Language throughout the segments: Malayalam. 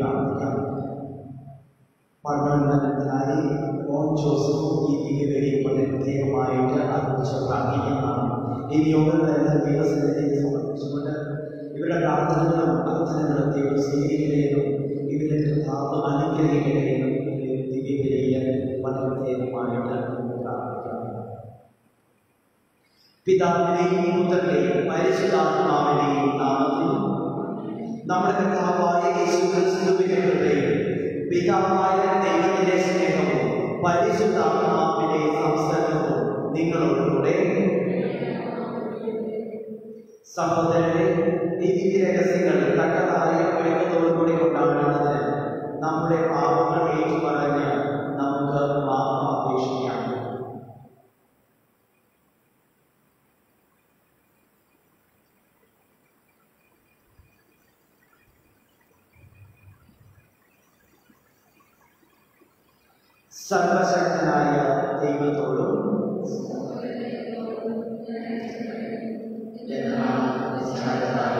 എന്നിവർക്ക് വേണ്ടി പ്രാർത്ഥിക്കാം പഠനോന്നതനായി മോൻ ജോസഫ് ഈ ദിവ്യബലി വളരെ പ്രത്യേകമായിട്ട് അറിയിച്ച് പ്രാർത്ഥിക്കുന്നതാണ് ഈ യോഗം തന്നെ ദൈവസന്നിധിയെ സമർപ്പിച്ചുകൊണ്ട് ഇവരുടെ പ്രാർത്ഥനകളും അർത്ഥനകളും ദൈവം സ്വീകരിക്കണമെന്നും ഇവരുടെ കർത്താവ് അനുഗ്രഹിക്കണമെന്നും ഈ ദിവ്യബലിയിൽ വളരെ പ്രത്യേകമായിട്ട് നമുക്ക് പ്രാർത്ഥിക്കാം പിതാവിനെയും പുത്രനെയും പരിശുദ്ധാത്മാവിനെയും നാമത്തിൽ നമ്മുടെ കർത്താവായ യേശു ക്രിസ്തുവിന്റെ പിതാവായ ദൈവത്തിന്റെ സ്നേഹവും പരിശുദ്ധാത്മാവിന്റെ സംസർഗവും നിങ്ങളോടുകൂടെ സഹോദരനെ ദിവ്യ രഹസ്യങ്ങൾ തക്കതായ കഴിവതോടുകൂടി കൊണ്ടാടുന്നതിന് നമ്മുടെ പാപങ്ങൾ ഏറ്റുപറഞ്ഞ് നമുക്ക് മാപ്പ് അപേക്ഷിക്കാം സർവശക്തനായ ദൈവത്തോടും സർവശക്തനായ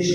deixa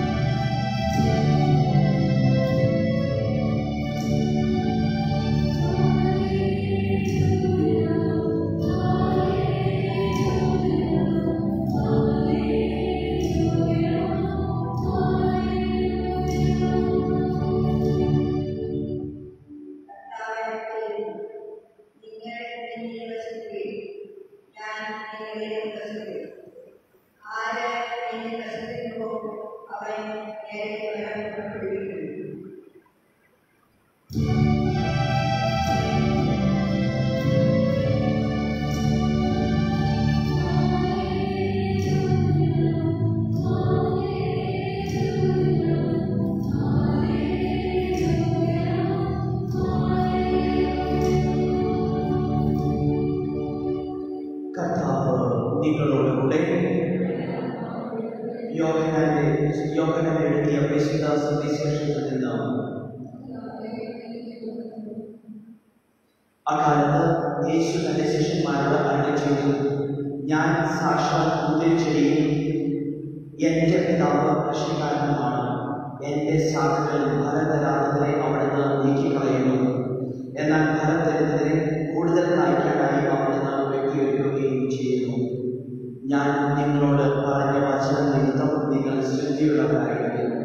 ഞാൻ സാക്ഷാൽ മുന്തിരിച്ചെടിയും എന്റെ പിതാവ് കൃഷിക്കാരനുമാണ്. എന്റെ ശാഖകൾ ഫലം അവിടുന്ന് അവിടുന്ന് നീക്കിക്കളയുന്നു. എന്നാൽ ഫലം തരുന്നതിനെ കൂടുതൽ നയിക്കാനായി അവിടുന്ന് വെട്ടിയൊരുക്കുകയും ചെയ്യുന്നു. ഞാൻ നിങ്ങളോട് പറഞ്ഞ വചന നിമിത്തം നിങ്ങൾ ശ്രദ്ധയുള്ളവരായിരിക്കുന്നു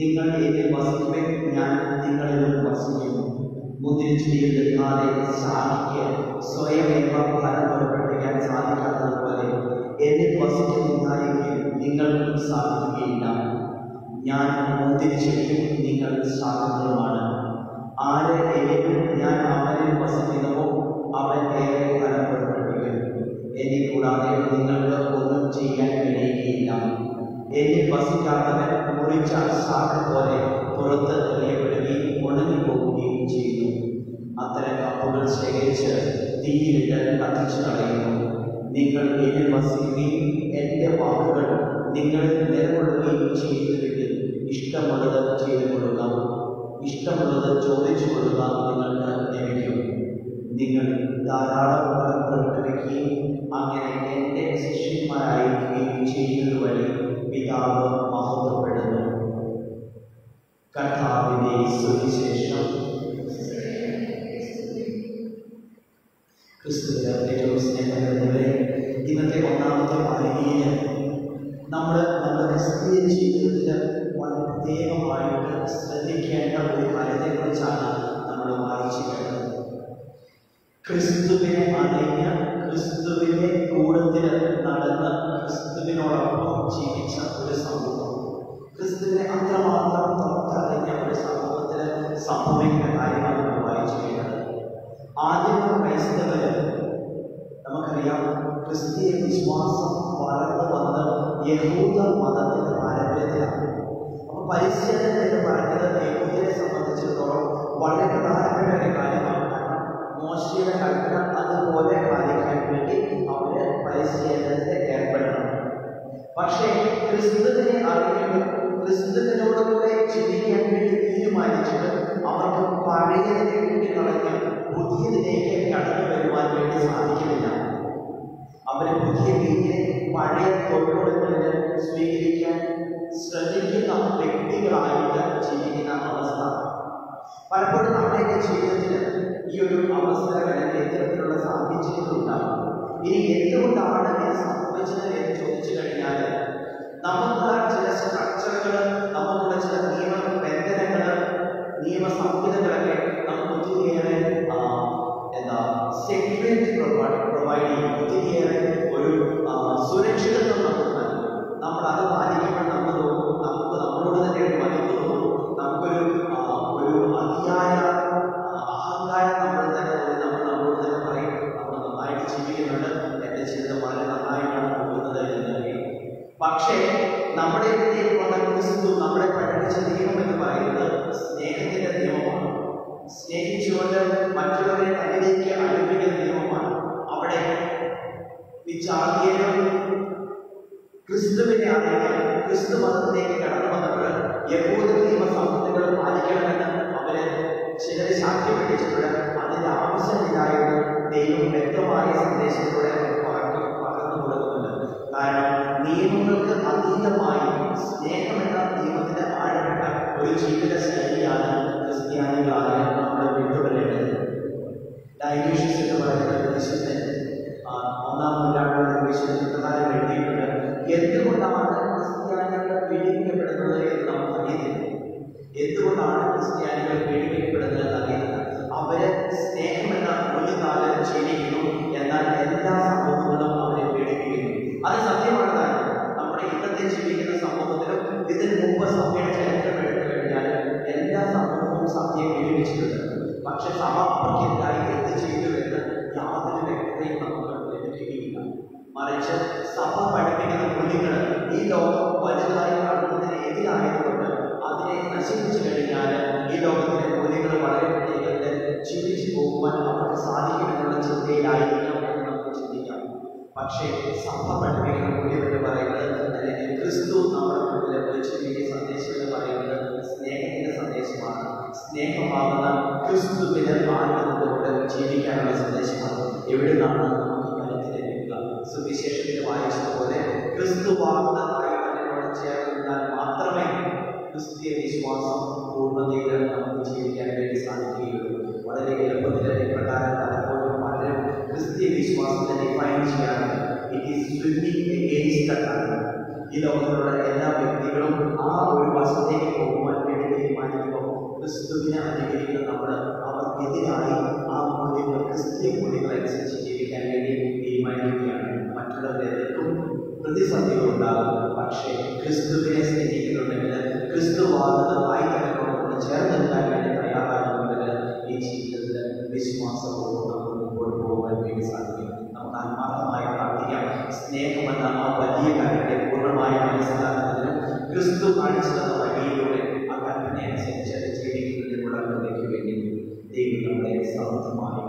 നിങ്ങൾ എന്നിൽ വസിക്കുമേ ഞാൻ നിങ്ങളിലും വസിക്കുന്നു മുന്തിരിച്ചെടിയിൽ നിൽക്കാതെ ശാഖയ്ക്ക് സ്വയമേവ സാധിക്കുകയില്ല. ഞാൻ മുന്തിരിച്ചെടിയും നിങ്ങൾ ശാഖകളുമാണ് ആര് എനിക്കും ഞാൻ അവനിൽ വസിക്കുന്നവോ? അവൻ ഏറെ ഫലം പുറപ്പെടുവിക്കും എന്നെ കൂടാതെ നിങ്ങൾക്ക് ഒന്നും ചെയ്യാൻ കഴിയുകയില്ല. എന്നിൽ വസിക്കാത്തവൻ മുറിച്ച ശാഖ പോലെ പുറത്ത് എറിയപ്പെടുകയും ഉണങ്ങിപ്പോകുകയും ചെയ്യുന്നു. അത്തരം കപ്പുകൾ ശേഖരിച്ച് തീയിലിട്ട് കത്തിച്ചു കളയുന്നു നിങ്ങൾ എന്നിൽ വസിക്കുകയും എന്റെ വാക്കുകൾ നിങ്ങളിൽ നിലകൊള്ളുകയും ചെയ്യുന്നുവെങ്കിൽ ഇഷ്ടമുള്ളത് ചെയ്തു കൊള്ളുക ഇഷ്ടമുള്ളത് ചോദിച്ചു കൊള്ളുക നിങ്ങൾക്ക് ലഭിക്കും നിങ്ങൾ ധാരാളം ഫലം പ്രകടിപ്പിക്കുകയും അങ്ങനെ എന്റെ ശിഷ്യന്മാരായിരിക്കുകയും ചെയ്യുന്നത് വഴി പിതാവ് മഹത്വപ്പെടുന്നു. കഥാവിധി സുവിശേഷം. ക്രിസ്തുവിന്റെ ഏറ്റവും സ്നേഹം ഇന്നത്തെ ഒന്നാമത്തെ മാലിന്യ നമ്മൾ നമ്മുടെ ക്രിസ്തീയ ജീവിതത്തിൽ പ്രത്യേകമായിട്ട് ശ്രദ്ധിക്കേണ്ട ഒരു കാര്യത്തെക്കുറിച്ചാണ് നമ്മൾ വായിച്ചു കേട്ടത് ക്രിസ്തുവിനെ അറിഞ്ഞ് ക്രിസ്തുവിനെ കൂടത്തിൽ നടന്ന് ക്രിസ്തുവിനോടൊപ്പം ജീവിച്ച ഒരു സമൂഹം. ക്രിസ്തുവിനെ അത്രമാത്രം തൊട്ടറിഞ്ഞ ഒരു സമൂഹത്തിൽ സംഭവിക്കുന്ന കാര്യമാണ് നമ്മൾ വായിച്ചു കേട്ടത് ആദ്യമ ക്രൈസ്തവര് നമുക്കറിയാം ക്രിസ്തീയ വിശ്വാസം വളർന്നു വന്ന് യഹൂദ മതത്തിന്റെ പാരമ്പര്യത്തിലാണ് അപ്പൊ പരിശീലനം എന്ന് പറയുന്നത് യഹൂദിനെ സംബന്ധിച്ചിടത്തോളം വളരെ പ്രധാനപ്പെട്ട ഒരു കാര്യമാണ് കാരണം മോശയുടെ കൽപ്പന അതുപോലെ പാലിക്കാൻ വേണ്ടി അവർ പരിശീലനത്തിൽ ഏർപ്പെടണം. പക്ഷേ ക്രിസ്തുവിനെ അറിയേണ്ട ക്രിസ്തുവിനോട് കൂടെ ചിന്തിക്കാൻ വേണ്ടി തീരുമാനിച്ചിട്ട് അവർക്ക് പഴയതിനെ കൂട്ടി കളഞ്ഞ് പുതിയതിലേക്ക് കടന്നു വരുവാൻ വേണ്ടി സാധിക്കുന്നില്ല. അവരെ പുതിയ രീതിയെ പഴയ തൊഴിലുകളിൽ സ്വീകരിക്കാൻ ശ്രമിക്കുന്ന വ്യക്തികളായിട്ട് ജീവിക്കുന്ന അവസ്ഥ. പലപ്പോഴും നമ്മുടെയൊക്കെ ജീവിതത്തിൽ ഈ ഒരു അവസ്ഥ അല്ലെങ്കിൽ ഇത്തരത്തിലുള്ള സാഹചര്യങ്ങൾ ഉണ്ടാകും. ഇനി എന്തുകൊണ്ടാണ് ഇത് സംഭവിച്ചത് എന്ന് ചോദിച്ചു കഴിഞ്ഞാൽ നമുക്കുള്ള ചില സ്ട്രക്ചറുകൾ നമുക്കുള്ള ചില നിയമബന്ധനങ്ങൾ നിയമസംഹിതകളൊക്കെ നമുക്ക് ഒത്തിരിയേറെ എന്താ സെക്യൂരിറ്റി പ്രൊവൈഡ് പ്രൊവൈഡ് ചെയ്യും. ഒത്തിരിയേറെ ഒരു സുരക്ഷിതത്വം നമുക്ക് നൽകും. നമ്മൾ അത് പാലിക്കുമ്പോൾ നമുക്ക് തോന്നും ഒരു മറിച്ച് സഭ പഠിപ്പിക്കുന്ന മൂല്യങ്ങൾ ഈ ലോകം വലുതായി കാണുന്നതിന് എതിരായതുകൊണ്ട് അതിനെ നശിപ്പിച്ചു കഴിഞ്ഞാൽ ഈ ലോകത്തിലെ മൂല്യങ്ങൾ വളരെ വേഗത്തിൽ ജീവിച്ചു പോകുവാൻ അവർക്ക് സാധിക്കുമെന്നുള്ള ചിന്തയിലായിരിക്കാം എന്ന് നമുക്ക് ചിന്തിക്കാം. പക്ഷേ സഭ പഠിപ്പിക്കുന്ന മൂല്യം എന്ന് പറയുന്നത് അല്ലെങ്കിൽ ക്രിസ്തു നമ്മുടെ മുമ്പിൽ വിളിച്ചു സന്ദേശം എന്ന് പറയുന്നത് സ്നേഹത്തിന്റെ സന്ദേശമാണ്. സ്നേഹമാകുന്ന ക്രിസ്തുവിനെ ആനന്ദത്തോടെ ജീവിക്കാനുള്ള സന്ദേശമാണ്. എവിടെ നിന്നാണ് ലഭിക്കുക സുവിശേഷത്തിൽ വായിച്ചതുപോലെ ക്രിസ്തുവാകുന്ന ആയുധങ്ങളോട് ചേർന്നാൽ മാത്രമേ ക്രിസ്തീയ വിശ്വാസം പൂർണ്ണതയിൽ നമുക്ക് ജീവിക്കാൻ വേണ്ടി സാധിക്കുകയുള്ളൂ വളരെ എളുപ്പത്തിൽ ഇപ്രകാരം പലപ്പോഴും പലരും ക്രിസ്തീയ വിശ്വാസത്തെ ഡിഫൈൻ ചെയ്യാറുണ്ട് it is swimming against the current ഈ ലോകത്തിലുള്ള എല്ലാ വ്യക്തികളും ആ ഒരു വശത്തേക്ക് പോകുവാൻ വേണ്ടി തീരുമാനിക്കുമ്പോൾ ക്രിസ്തുവിനെ അനുകരിക്കുന്ന നമ്മൾ അവർക്കെതിരായി ആ മൂല്യങ്ങൾ ക്രിസ്തീയ മൂല്യങ്ങൾ അനുസരിച്ച് ജീവിക്കാൻ വേണ്ടി തീരുമാനിക്കുകയാണ് എതിർക്കും പ്രതിസന്ധികൾ ഉണ്ടാകും പക്ഷേ ക്രിസ്തുവിനെ സ്നേഹിക്കുന്നുണ്ടെങ്കിൽ ക്രിസ്തുവാകുന്ന ആയിരങ്ങളോട് ചേർന്ന് നിൽക്കാൻ വേണ്ടി തയ്യാറാകുന്നുണ്ടെങ്കിൽ ഈ ജീവിതത്തിൽ വിശ്വാസപൂർവം മുമ്പോട്ട് പോകാൻ വേണ്ടി സാധിക്കും. നമുക്ക് ആത്മാർത്ഥമായി പ്രാർത്ഥിക്കാം. സ്നേഹമെന്ന ആ വലിയ കാര്യത്തെ പൂർണമായി മനസ്സിലാക്കുന്നതിന് ക്രിസ്തു കാണിച്ചു തന്ന വഴിയിലൂടെ ആ കൽപ്പന അനുസരിച്ച് ജീവിക്കുന്നതിനുള്ള വേണ്ടി ദൈവം നമ്മളെ സമൃദ്ധമായി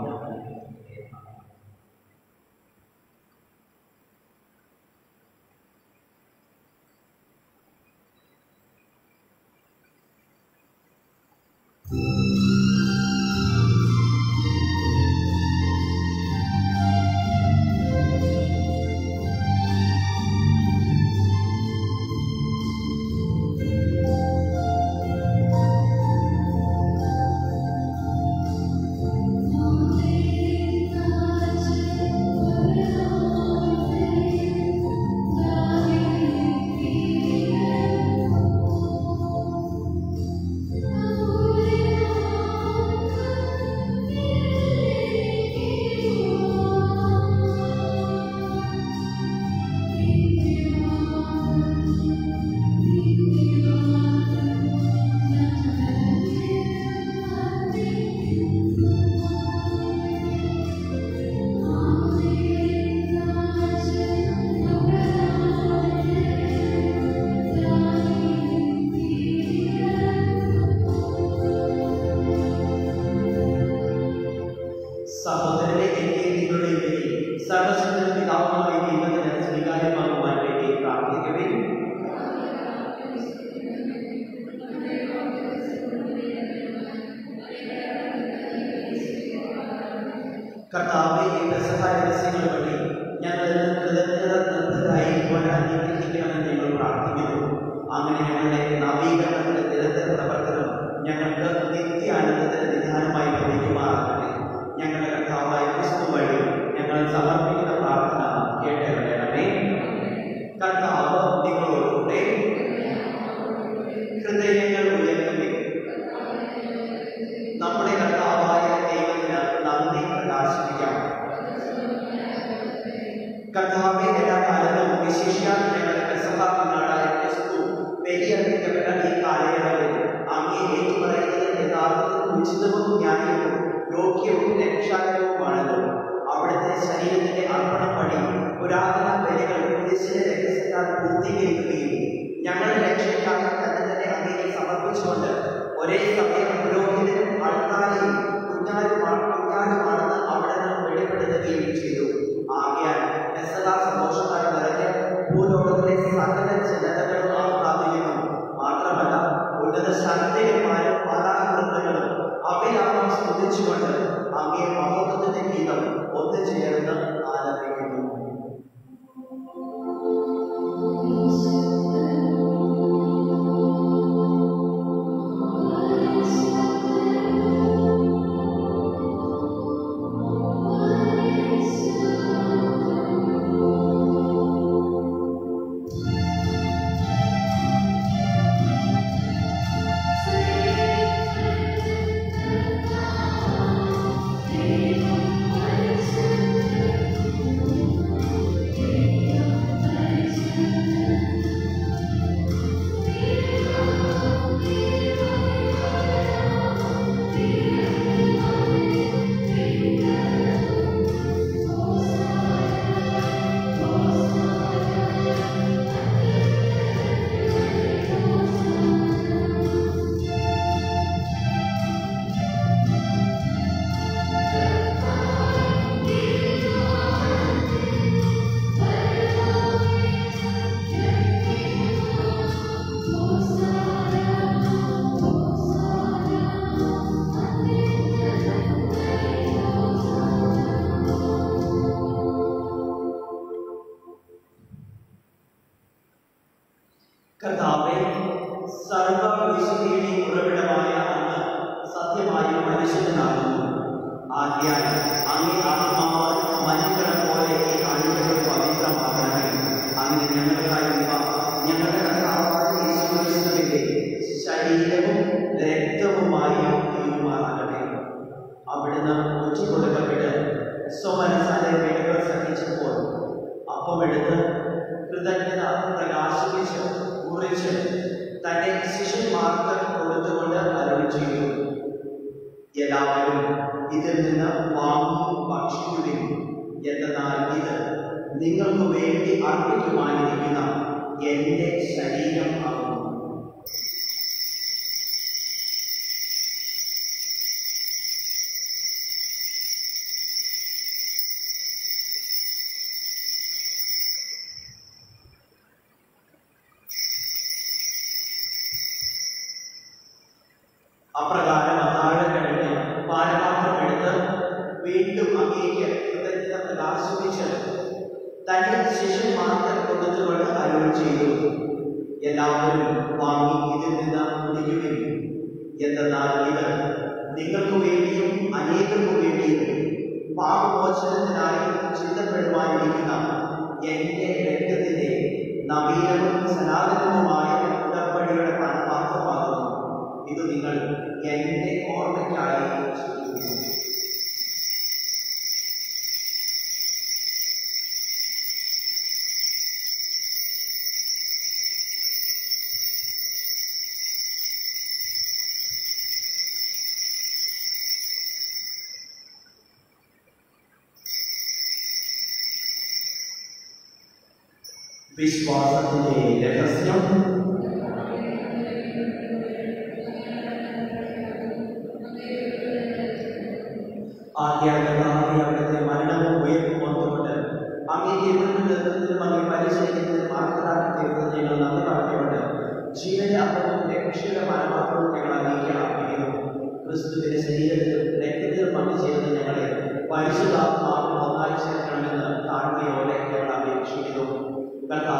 कथावे एडाकालन विशेषण एडाकालन सफ़ा कन्नाडा एस2 पहली अभी कैपिटल एक कार्यालय आगे एक बरगे യഥാർത്ഥത്തിൽ ഉചിതവും ജ്ഞാനവും യോഗ്യവും രക്ഷാകരവുമാണത് അവിടുത്തെ ശരീരത്തിന്റെ അർപ്പണപ്പണി പുരാതന വിലകൾ കുരിശിന്റെ രഹസ്യത്താൽ പൂർത്തീകരിക്കുകയും ഞങ്ങളുടെ രക്ഷയ്ക്കായി തന്നെ തന്നെ അങ്ങേക്ക് സമർപ്പിച്ചുകൊണ്ട് ഒരേ സമയം പുരോഹിതനും ആൾക്കാരെയും എനിക്ക് വേണ്ടിയും എന്തെന്നാൽ ഇത് നിങ്ങൾക്ക് വേണ്ടിയും അനേകർക്ക് വേണ്ടിയും പാപമോചനത്തിനായി ചിന്തപ്പെടുവാനിരിക്കുന്ന എന്റെ രക്തത്തിന്റെ നവീനവും സനാതനവുമായ ഉടമ്പടിയുടെ പണപാത്രമാകുന്നു. ഇത് നിങ്ങൾ എന്റെ ഓർമ്മയ്ക്കായി ചിന്തിക്കുന്നു pessoal da colheita. that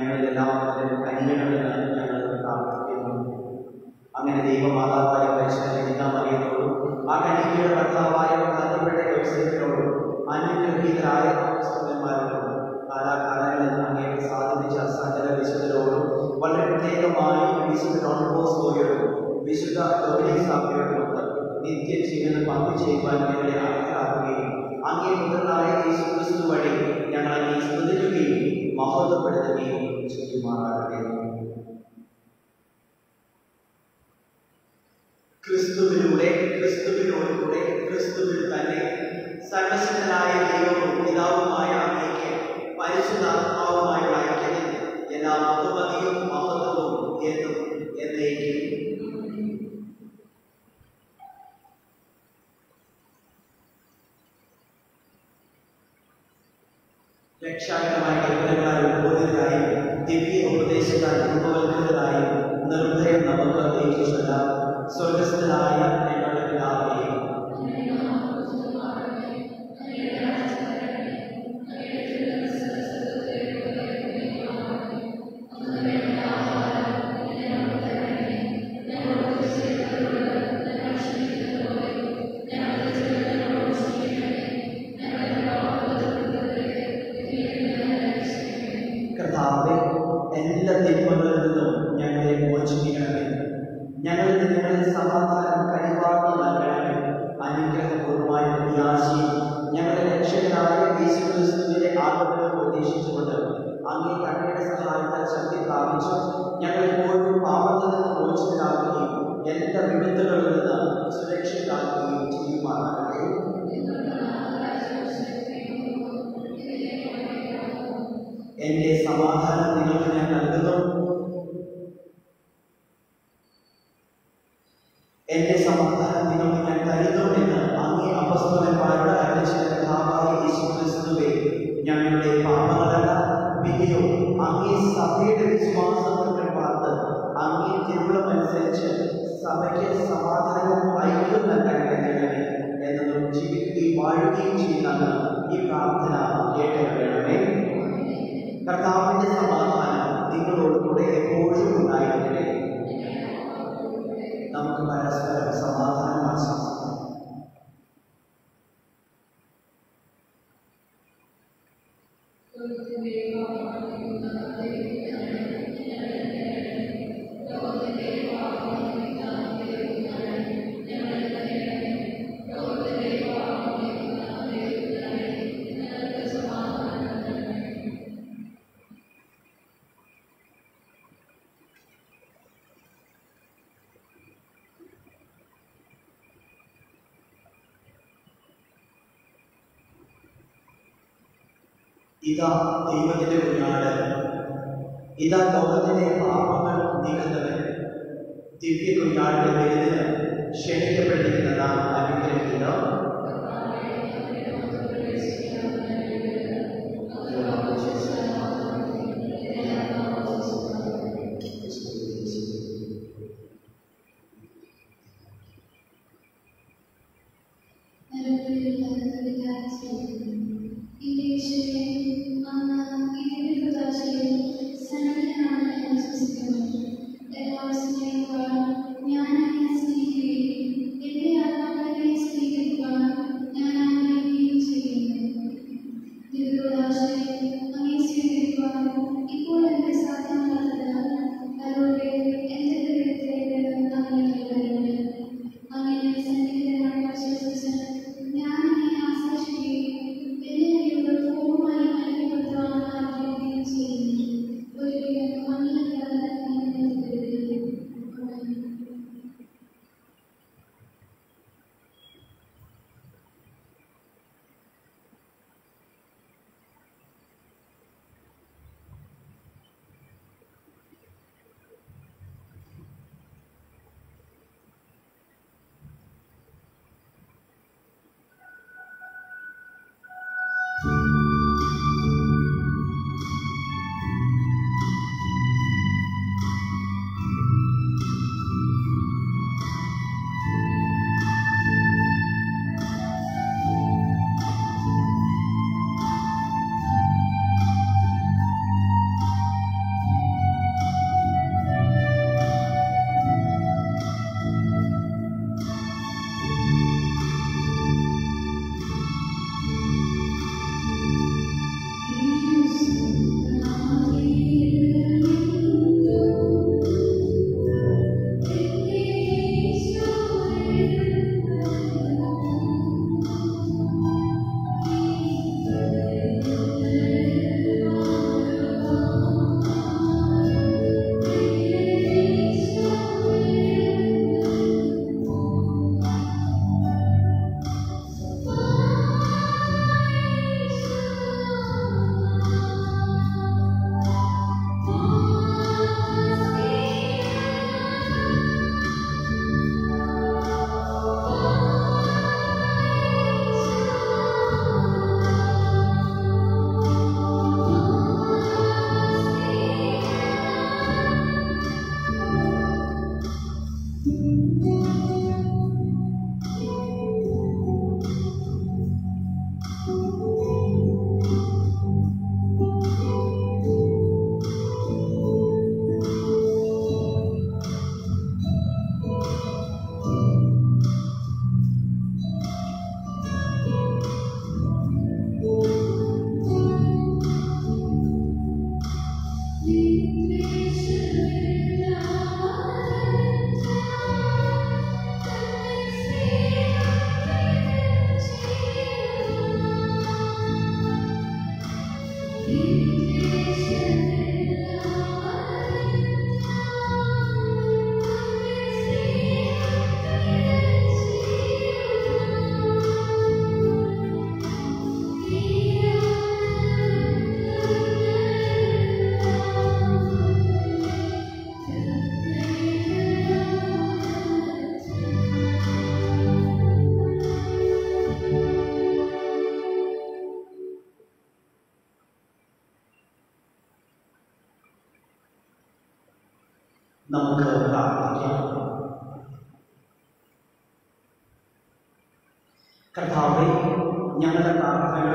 ഞങ്ങളിൽ എല്ലാവരും കനിമകളിലാണ് ഞങ്ങൾ പ്രാർത്ഥിക്കുന്നു അങ്ങനെ ദൈവമാതാവായ പരിശുദ്ധ അറിയുന്നോടും ആ കനിമയുടെ ഭർത്താവായ കനിമയുടെ വ്യവസായത്തിനോടും അനുഗ്രഹീതരായ പുസ്തകന്മാരോടും കാലാകാലങ്ങളിൽ അങ്ങനെ സാധിച്ച സകല വിശുദ്ധരോടും വളരെ പ്രത്യേകമായി വിശുദ്ധ ഡോൺബോസ് ഗോയോടും വിശുദ്ധ ഡൊമിനിക് സാമ്പിയോടുമൊക്കെ നിത്യജീവന പങ്കുചേരുവാൻ ഞങ്ങളെ ആഗ്രഹിക്കുകയും അങ്ങേ മുതലായ യേശു ക്രിസ്തു വഴി ഞങ്ങളെ സ്മൃതിക്കുകയും മഹത്വപ്പെടുത്തുകയും ചെയ്യുമാറാകട്ടെ ക്രിസ്തുവിലൂടെ ക്രിസ്തുവിനോടുകൂടെ ക്രിസ്തുവിൽ തന്നെ സർവശക്തനായ ദൈവവും പിതാവുമായ അമ്മയ്ക്ക് പരിശുദ്ധാത്മാവുമായുള്ള ഐക്യത്തിൽ എല്ലാ ബഹുമതിയും രക്ഷാകരമായ കൽപ്പനകളായി ഉദ്ബോധിതരായി ദിവ്യ ഉപദേശത്താൽ രൂപവൽക്കൃതരായി നിർഭയം നമുക്ക് സ്വർഗസ്ഥനായ സഭയ്ക്ക് സമാധാനവും ഐക്യവും നൽകാൻ കഴിയണമേ എന്നതും ജീവിതത്തിൽ വാഴുകയും ചെയ്യുന്ന ഈ പ്രാർത്ഥന കേട്ടുകഴിയണമേ ഇതാ ദൈവത്തിൻ്റെ കുഞ്ഞാട് ഇതാ ലോകത്തിൻ്റെ പാപങ്ങൾ നീക്കുന്നവൻ ദിവ്യ കുഞ്ഞാടിൻ്റെ പേരിൽ ക്ഷണിക്കപ്പെട്ടിരിക്കുന്നതാണ് അനുഗ്രഹിക്കുന്ന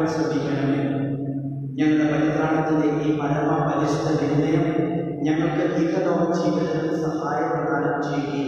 നിങ്ങൾ ശ്രദ്ധിക്കണമേ. ഞങ്ങളുടെ പരിത്രാണത്തിന്റെ ഈ പരമ പരിശുദ്ധ നിർദ്ദയം ഞങ്ങൾക്ക് ദീർഘതവും ജീവിതത്തിൽ സഹായം പ്രദാനം ചെയ്യുകയും